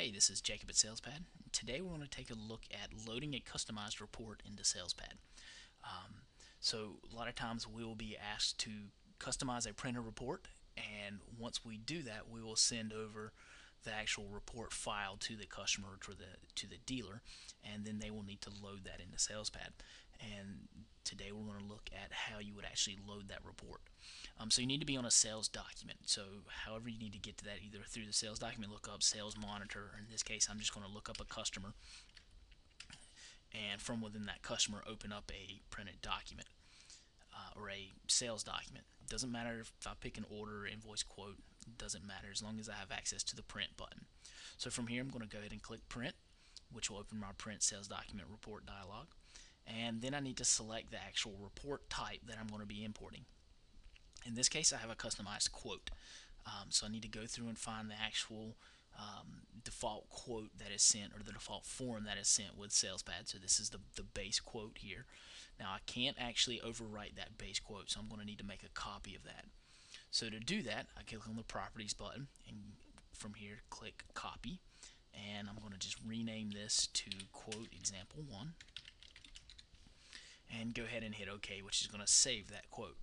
Hey, this is Jacob at SalesPad. Today we want to take a look at loading a customized report into SalesPad. Um, so a lot of times we will be asked to customize a printer report and once we do that we will send over the actual report file to the customer or to the to the dealer and then they will need to load that into SalesPad and today we're going to look at how you would actually load that report. Um, so you need to be on a sales document. So however you need to get to that, either through the sales document, look up sales monitor. Or in this case, I'm just going to look up a customer, and from within that customer, open up a printed document uh, or a sales document. Doesn't matter if I pick an order, invoice, quote. Doesn't matter as long as I have access to the print button. So from here, I'm going to go ahead and click print, which will open my print sales document report dialog and then I need to select the actual report type that I'm going to be importing. In this case I have a customized quote. Um, so I need to go through and find the actual um, default quote that is sent or the default form that is sent with SalesPad so this is the, the base quote here. Now I can't actually overwrite that base quote so I'm going to need to make a copy of that. So to do that I click on the properties button and from here click copy. And I'm going to just rename this to quote example 1 go ahead and hit OK, which is going to save that quote.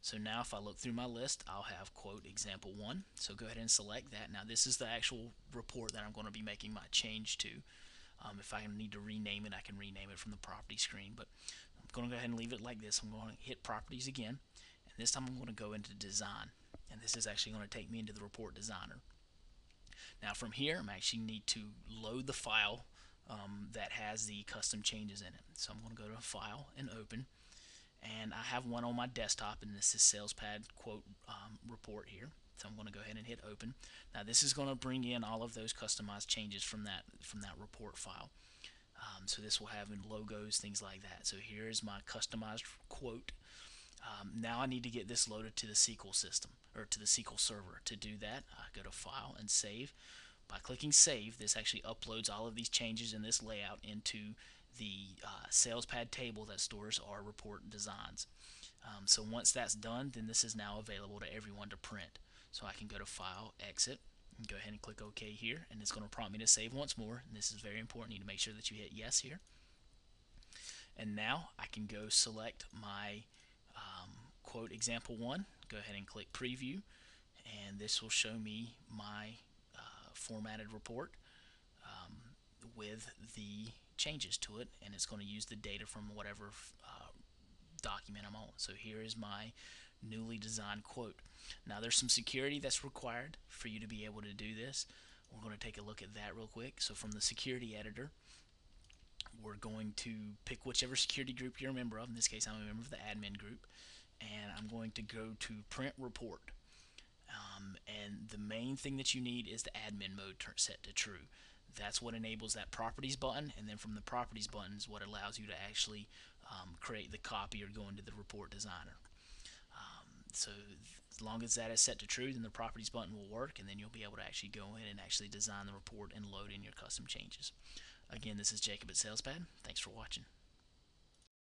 So now if I look through my list, I'll have quote example 1. So go ahead and select that. Now this is the actual report that I'm going to be making my change to. Um, if I need to rename it, I can rename it from the property screen. But I'm going to go ahead and leave it like this. I'm going to hit properties again. And this time I'm going to go into design. And this is actually going to take me into the report designer. Now from here, I'm actually need to load the file um, that has the custom changes in it. So I'm going to go to File and Open. And I have one on my desktop, and this is SalesPad quote um, report here. So I'm going to go ahead and hit Open. Now this is going to bring in all of those customized changes from that from that report file. Um, so this will have in logos, things like that. So here is my customized quote. Um, now I need to get this loaded to the SQL system or to the SQL server. To do that, I go to File and Save. By clicking Save, this actually uploads all of these changes in this layout into the uh, SalesPad table that stores our report designs. Um, so once that's done, then this is now available to everyone to print. So I can go to File, Exit, and go ahead and click OK here, and it's going to prompt me to save once more. And this is very important. You need to make sure that you hit Yes here. And now I can go select my um, quote example one. Go ahead and click Preview, and this will show me my formatted report um, with the changes to it and it's going to use the data from whatever uh, document I'm on. So here is my newly designed quote. Now there's some security that's required for you to be able to do this. We're going to take a look at that real quick. So from the security editor, we're going to pick whichever security group you're a member of. In this case, I'm a member of the admin group. And I'm going to go to print report. Um, and the main thing that you need is the admin mode set to true. That's what enables that properties button, and then from the properties button is what allows you to actually um, create the copy or go into the report designer. Um, so as long as that is set to true, then the properties button will work, and then you'll be able to actually go in and actually design the report and load in your custom changes. Again, this is Jacob at SalesPad. Thanks for watching.